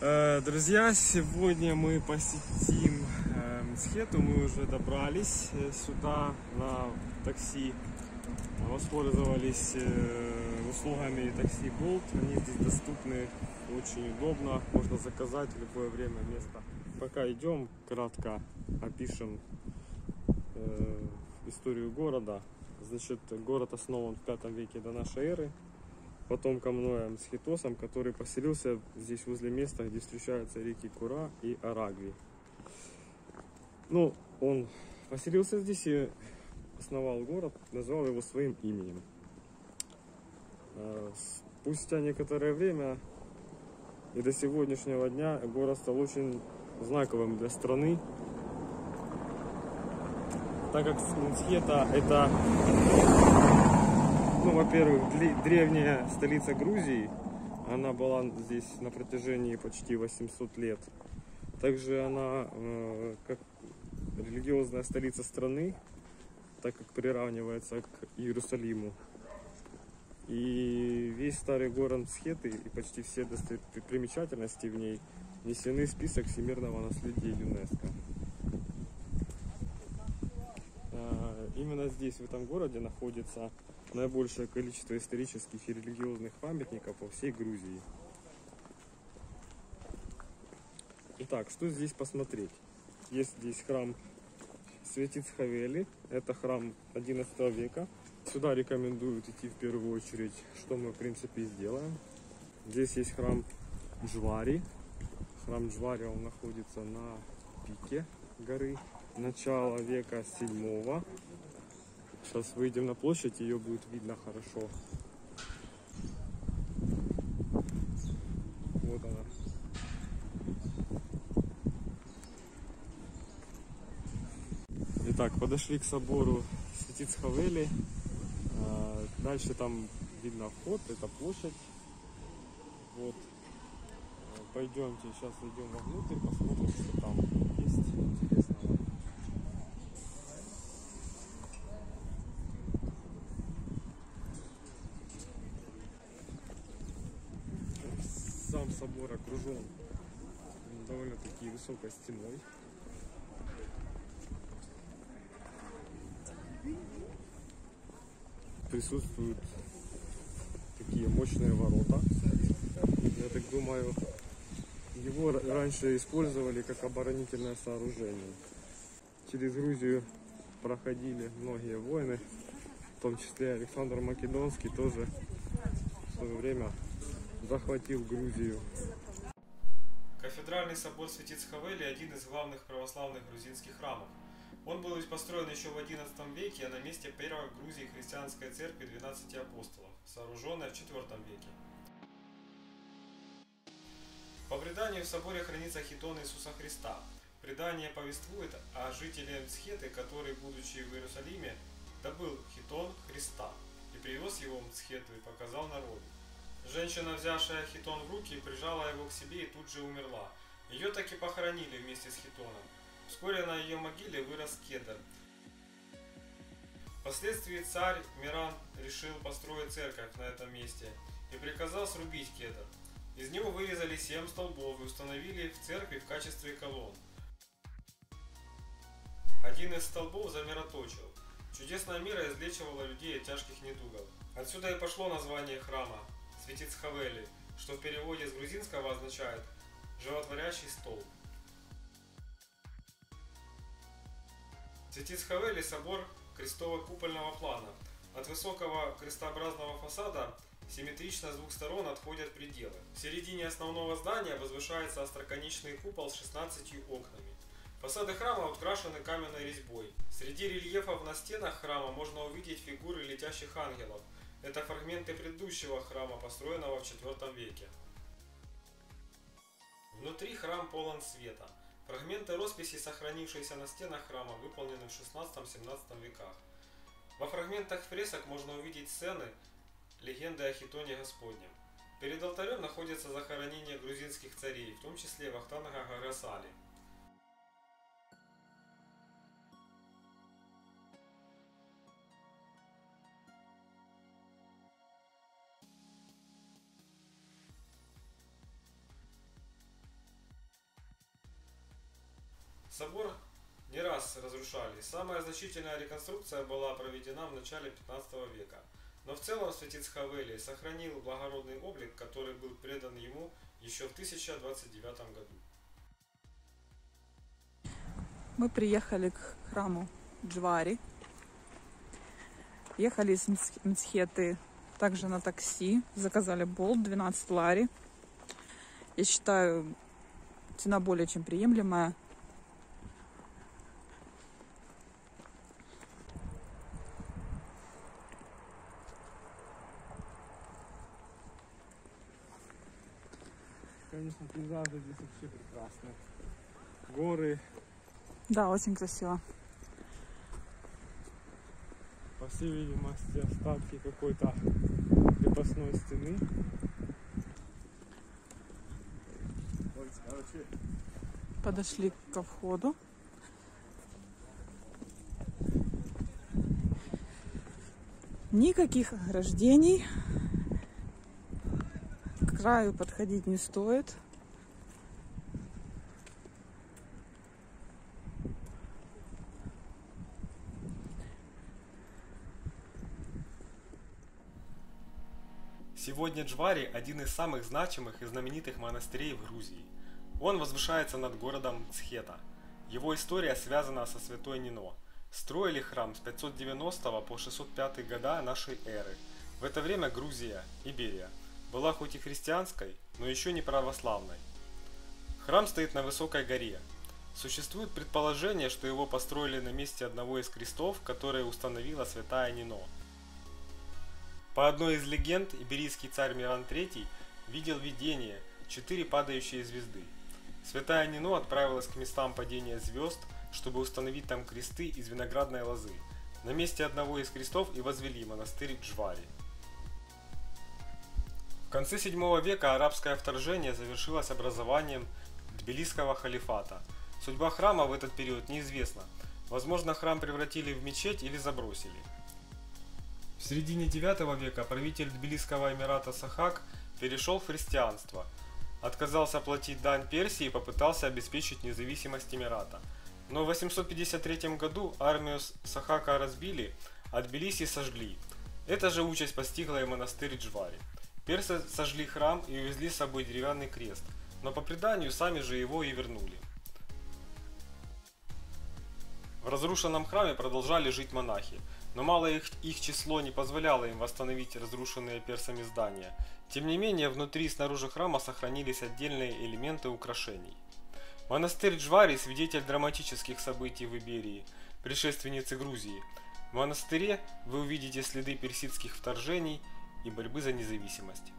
Э, Друзья, сегодня мы посетим э, Мсхету. Мы уже добрались э, сюда на такси. Воспользовались э, услугами такси Bolt. Они здесь доступны, очень удобно. Можно заказать в любое время, место. Пока идем, кратко опишем историю города. Значит, город основан в пятом веке до нашей эры потомком Ноя Мсхитосом, который поселился здесь возле места, где встречаются реки Кура и Арагви. Ну, он поселился здесь и основал город, назвал его своим именем. Э, Спустя некоторое время и до сегодняшнего дня город стал очень знаковым для страны, так как Мсхета это ну, во-первых, древняя столица Грузии. Она была здесь на протяжении почти 800 лет. Также она э, как религиозная столица страны, так как приравнивается к Иерусалиму. И весь старый город Схеты и почти все достопримечательности в ней внесены в список всемирного наследия ЮНЕСКО. Э, Именно здесь, в этом городе, находится наибольшее количество исторических и религиозных памятников по всей Грузии. Итак, что здесь посмотреть? Есть здесь храм Светиц Хавели. Это храм 11 века. Сюда рекомендуют идти в первую очередь, что мы в принципе и сделаем. Здесь есть храм Джвари. Храм Джвари он находится на пике горы. Начало века 7 Сейчас выйдем на площадь, ее будет видно хорошо. Вот она. Итак, подошли к собору Святиц Хавели. А, Дальше там видно вход, это площадь. Вот. А, Пойдемте, сейчас зайдем вовнутрь, посмотрим, что там есть интересного. Собор окружен довольно-таки высокой стеной. Присутствуют такие мощные ворота. Я так думаю, его раньше использовали как оборонительное сооружение. Через Грузию проходили многие войны, в том числе Александр Македонский тоже в свое время захватил Грузию. Кафедральный собор Святиц Хавели – один из главных православных грузинских храмов. Он был построен еще в XI веке на месте первой в Грузии христианской церкви 12 апостолов, сооруженной в IV веке. По преданию в соборе хранится хитон Иисуса Христа. Предание повествует о жителе Мцхеты, который, будучи в Иерусалиме, добыл хитон Христа и привез его в Мцхету и показал народу. Женщина, взявшая хитон в руки, прижала его к себе и тут же умерла. Ее так и похоронили вместе с хитоном. Вскоре на ее могиле вырос кедр. Впоследствии царь Миран решил построить церковь на этом месте и приказал срубить кедр. Из него вырезали семь столбов и установили в церкви в качестве колонн. Один из столбов замироточил. Чудесная мира излечивала людей от тяжких недугов. Отсюда и пошло название храма – Светиц Хавели, что в переводе с грузинского означает «животворящий столб». Светиц Хавели – собор крестово-купольного плана. От высокого крестообразного фасада симметрично с двух сторон отходят пределы. В середине основного здания возвышается остроконечный купол с 16 окнами. Фасады храма украшены каменной резьбой. Среди рельефов на стенах храма можно увидеть фигуры летящих ангелов. Это фрагменты предыдущего храма, построенного в IV веке. Внутри храм полон света. Фрагменты росписи, сохранившиеся на стенах храма, выполнены в 16-17 веках. Во фрагментах фресок можно увидеть сцены легенды о Хитоне Господнем. Перед алтарем находится захоронение грузинских царей, в том числе Вахтанга Гарасали. Собор не раз разрушали. Самая значительная реконструкция была проведена в начале 15 века. Но в целом святец Хавелий сохранил благородный облик, который был предан ему еще в 1029 году. Мы приехали к храму Джвари. Ехали из Мц- Мцхеты также на такси. Заказали болт 12 лари. Я считаю, цена более чем приемлемая. Конечно, пейзажи здесь вообще прекрасные. Горы, Да, очень красиво. по всей видимости, остатки какой-то крепостной стены. Короче, Подошли ко входу. Никаких ограждений. Краю подходить не стоит. Сегодня Джвари – один из самых значимых и знаменитых монастырей в Грузии. Он возвышается над городом Цхета. Его история связана со святой Нино. Строили храм с 590 по 605 года нашей эры. В это время Грузия, Иберия, была хоть и христианской, но еще не православной. Храм стоит на высокой горе. Существует предположение, что его построили на месте одного из крестов, которые установила святая Нино. По одной из легенд, иберийский царь Миран III видел видение четыре падающие звезды. Святая Нино отправилась к местам падения звезд, чтобы установить там кресты из виноградной лозы. На месте одного из крестов и возвели монастырь Джвари. В конце 7 века арабское вторжение завершилось образованием Тбилисского халифата. Судьба храма в этот период неизвестна. Возможно, храм превратили в мечеть или забросили. В середине 9 века правитель Тбилисского эмирата Сахак перешел в христианство, отказался платить дань Персии и попытался обеспечить независимость эмирата. Но в 853 году армию Сахака разбили, а Тбилиси сожгли. Эта же участь постигла и монастырь Джвари. Персы сожгли храм и увезли с собой деревянный крест, но по преданию сами же его и вернули. В разрушенном храме продолжали жить монахи, но малое их, их число не позволяло им восстановить разрушенные персами здания. Тем не менее, внутри и снаружи храма сохранились отдельные элементы украшений. Монастырь Джвари – свидетель драматических событий в Иберии, предшественницы Грузии. В монастыре вы увидите следы персидских вторжений и борьбы за независимость.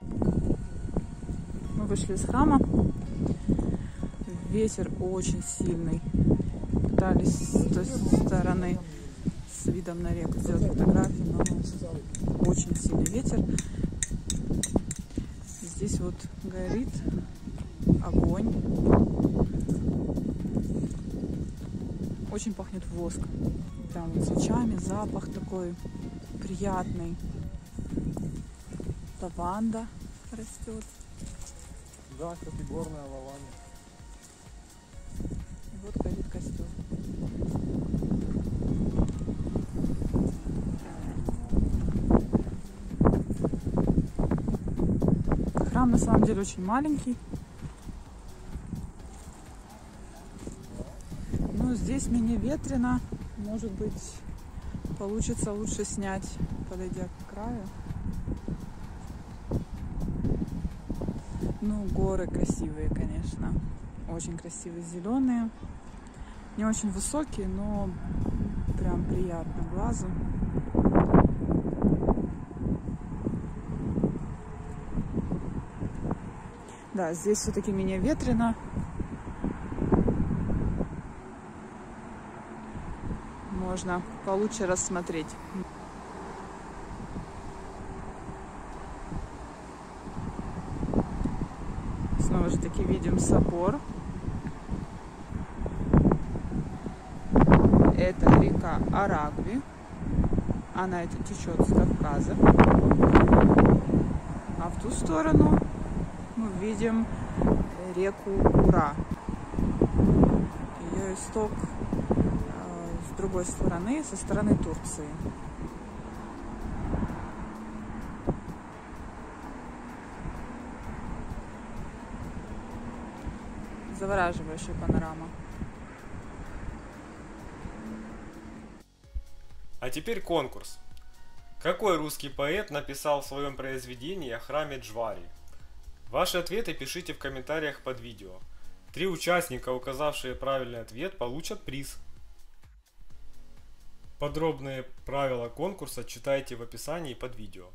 Мы вышли из храма. Ветер очень сильный. Пытались с той стороны с видом на реку сделать фотографии, но очень сильный ветер. Здесь вот горит огонь. Очень пахнет воск. Прям вот свечами, запах такой приятный. Лаванда растет. да, кстати, горная лаванда. И вот горит костер. Храм на самом деле очень маленький. Ну, здесь менее ветрено. Может быть, получится лучше снять, подойдя к краю. Ну, горы красивые, конечно. Очень красивые, зеленые. Не очень высокие, но прям приятно глазу. Да, здесь все-таки менее ветрено. Можно получше рассмотреть. Снова же таки видим собор. Это река Арагви. Она это течет с Кавказа. А в ту сторону мы видим реку Ура. ее исток другой стороны, со стороны Турции. Завораживающая панорама. А теперь конкурс. Какой русский поэт написал в своем произведении о храме Джвари? Ваши ответы пишите в комментариях под видео. Три участника, указавшие правильный ответ, получат приз. Подробные правила конкурса читайте в описании под видео.